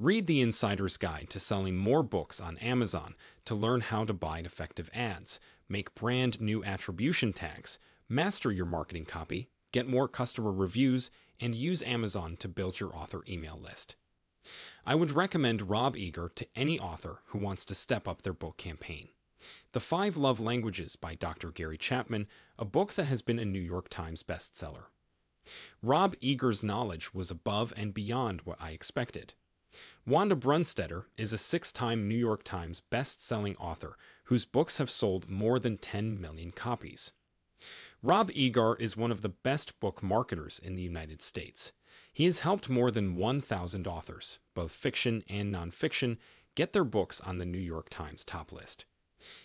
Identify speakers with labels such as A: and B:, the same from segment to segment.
A: Read The Insider's Guide to Selling More Books on Amazon to learn how to buy effective ads, make brand new attribution tags, master your marketing copy, get more customer reviews, and use Amazon to build your author email list. I would recommend Rob Eagar to any author who wants to step up their book campaign. The Five Love Languages by Dr. Gary Chapman, a book that has been a New York Times bestseller. Rob Eagar's knowledge was above and beyond what I expected. Wanda Brunstetter is a six time New York Times best-selling author whose books have sold more than 10 million copies. Rob Eagar is one of the best book marketers in the United States. He has helped more than 1,000 authors, both fiction and nonfiction, get their books on the New York Times top list.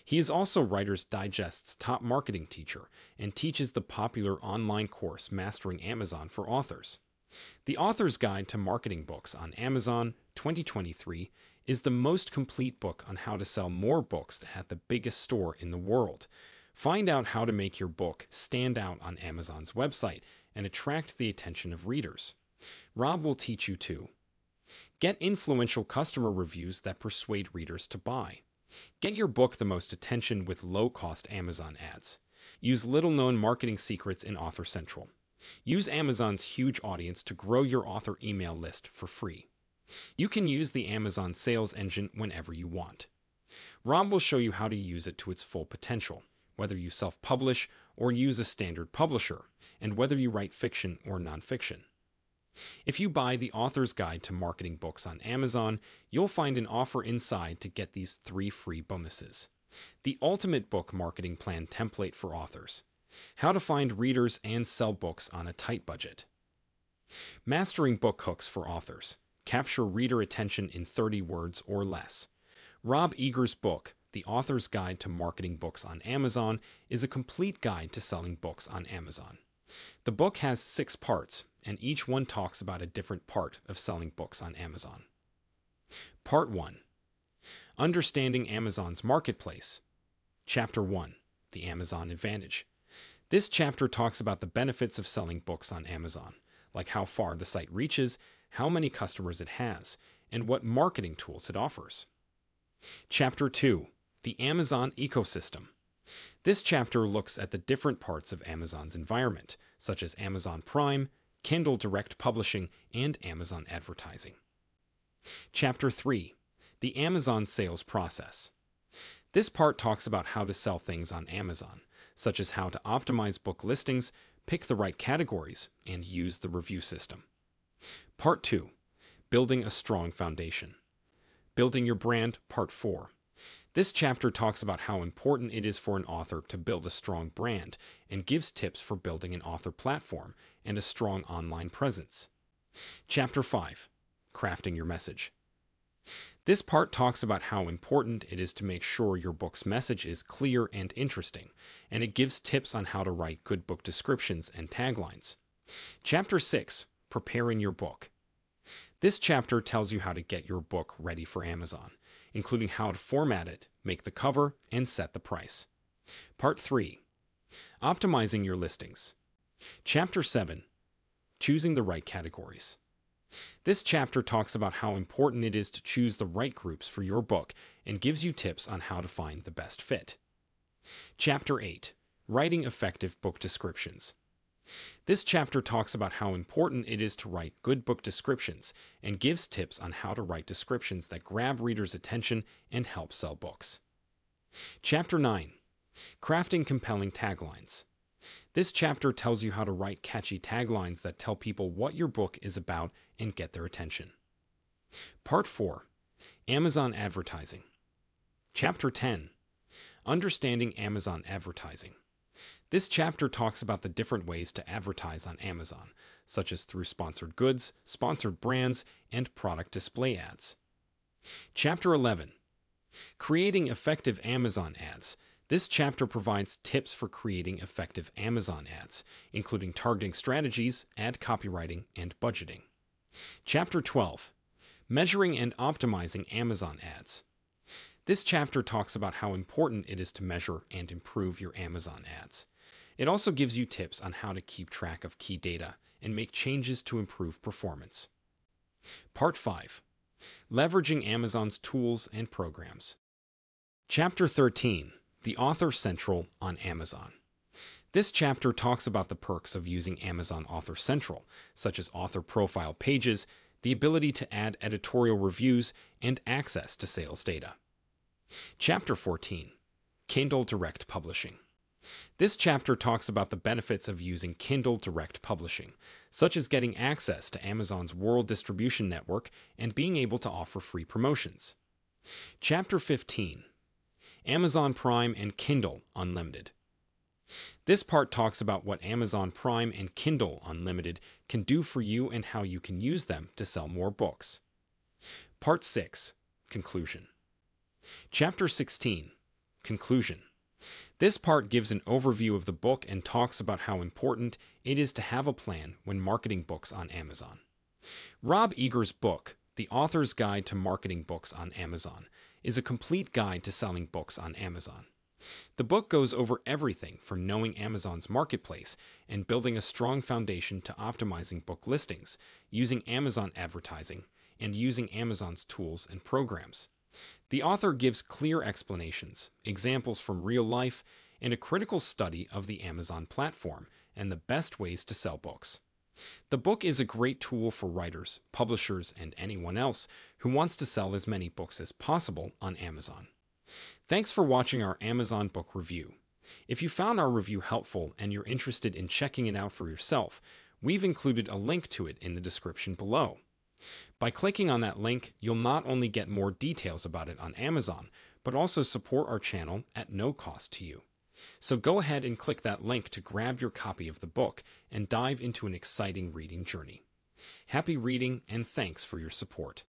A: He is also Writer's Digest's top marketing teacher and teaches the popular online course Mastering Amazon for Authors. The Author's Guide to Marketing Books on Amazon 2023 is the most complete book on how to sell more books at the biggest store in the world. Find out how to make your book stand out on Amazon's website and attract the attention of readers. Rob will teach you to get influential customer reviews that persuade readers to buy. Get your book the most attention with low cost Amazon ads. Use little known marketing secrets in Author Central. Use Amazon's huge audience to grow your author email list for free. You can use the Amazon sales engine whenever you want. Rob will show you how to use it to its full potential, whether you self publish or use a standard publisher, and whether you write fiction or nonfiction. If you buy the Author's Guide to Marketing Books on Amazon, you'll find an offer inside to get these three free bonuses. The Ultimate Book Marketing Plan Template for Authors. How to find readers and sell books on a tight budget. Mastering Book Hooks for Authors. Capture reader attention in 30 words or less. Rob Eagar's book, The Author's Guide to Marketing Books on Amazon, is a complete guide to selling books on Amazon. The book has six parts, and each one talks about a different part of selling books on Amazon. Part 1 Understanding Amazon's Marketplace. Chapter 1 The Amazon Advantage. This chapter talks about the benefits of selling books on Amazon, like how far the site reaches, how many customers it has, and what marketing tools it offers. Chapter 2 The Amazon Ecosystem. This chapter looks at the different parts of Amazon's environment, such as Amazon Prime, Kindle Direct Publishing, and Amazon Advertising. Chapter 3 The Amazon Sales Process. This part talks about how to sell things on Amazon, such as how to optimize book listings, pick the right categories, and use the review system. Part 2 Building a Strong Foundation. Building Your Brand, Part 4. This chapter talks about how important it is for an author to build a strong brand and gives tips for building an author platform and a strong online presence. Chapter 5 Crafting Your Message. This part talks about how important it is to make sure your book's message is clear and interesting, and it gives tips on how to write good book descriptions and taglines. Chapter 6 Preparing Your Book. This chapter tells you how to get your book ready for Amazon including how to format it, make the cover, and set the price. Part 3 Optimizing your listings. Chapter 7 Choosing the right categories. This chapter talks about how important it is to choose the right groups for your book and gives you tips on how to find the best fit. Chapter 8 Writing Effective Book Descriptions. This chapter talks about how important it is to write good book descriptions and gives tips on how to write descriptions that grab readers' attention and help sell books. Chapter 9 Crafting Compelling Taglines. This chapter tells you how to write catchy taglines that tell people what your book is about and get their attention. Part 4 Amazon Advertising. Chapter 10 Understanding Amazon Advertising. This chapter talks about the different ways to advertise on Amazon, such as through sponsored goods, sponsored brands, and product display ads. Chapter 11 Creating Effective Amazon Ads. This chapter provides tips for creating effective Amazon ads, including targeting strategies, ad copywriting, and budgeting. Chapter 12 Measuring and Optimizing Amazon Ads. This chapter talks about how important it is to measure and improve your Amazon ads. It also gives you tips on how to keep track of key data and make changes to improve performance. Part 5 leveraging Amazon's tools and programs. Chapter 13 The Author Central on Amazon. This chapter talks about the perks of using Amazon Author Central, such as author profile pages, the ability to add editorial reviews, and access to sales data. Chapter 14 Kindle Direct Publishing. This chapter talks about the benefits of using Kindle Direct Publishing, such as getting access to Amazon's World Distribution Network and being able to offer free promotions. Chapter 15 Amazon Prime and Kindle Unlimited. This part talks about what Amazon Prime and Kindle Unlimited can do for you and how you can use them to sell more books. Part 6 Conclusion. Chapter 16 Conclusion. This part gives an overview of the book and talks about how important it is to have a plan when marketing books on Amazon. Rob Eagar's book, The Author's Guide to Marketing Books on Amazon, is a complete guide to selling books on Amazon. The book goes over everything from knowing Amazon's marketplace and building a strong foundation to optimizing book listings, using Amazon advertising, and using Amazon's tools and programs. The author gives clear explanations, examples from real life, and a critical study of the Amazon platform and the best ways to sell books. The book is a great tool for writers, publishers, and anyone else who wants to sell as many books as possible on Amazon. Thanks for watching our Amazon book review. If you found our review helpful and you're interested in checking it out for yourself, we've included a link to it in the description below. By clicking on that link, you'll not only get more details about it on Amazon, but also support our channel at no cost to you. So go ahead and click that link to grab your copy of the book and dive into an exciting reading journey. Happy reading and thanks for your support.